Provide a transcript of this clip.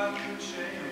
I could change.